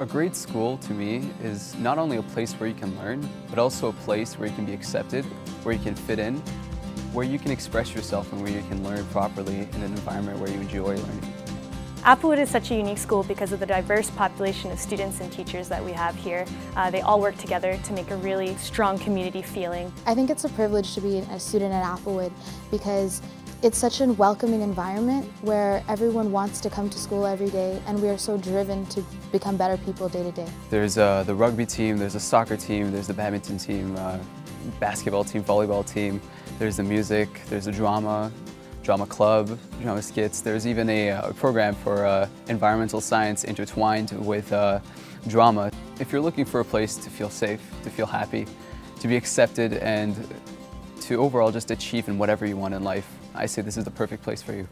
A great school to me is not only a place where you can learn, but also a place where you can be accepted, where you can fit in, where you can express yourself and where you can learn properly in an environment where you enjoy learning. Applewood is such a unique school because of the diverse population of students and teachers that we have here. Uh, they all work together to make a really strong community feeling. I think it's a privilege to be a student at Applewood because it's such a welcoming environment where everyone wants to come to school every day and we are so driven to become better people day to day. There's uh, the rugby team, there's a soccer team, there's the badminton team, uh, basketball team, volleyball team, there's the music, there's the drama, drama club, drama skits. There's even a, a program for uh, environmental science intertwined with uh, drama. If you're looking for a place to feel safe, to feel happy, to be accepted and to overall just achieve in whatever you want in life, I say this is the perfect place for you.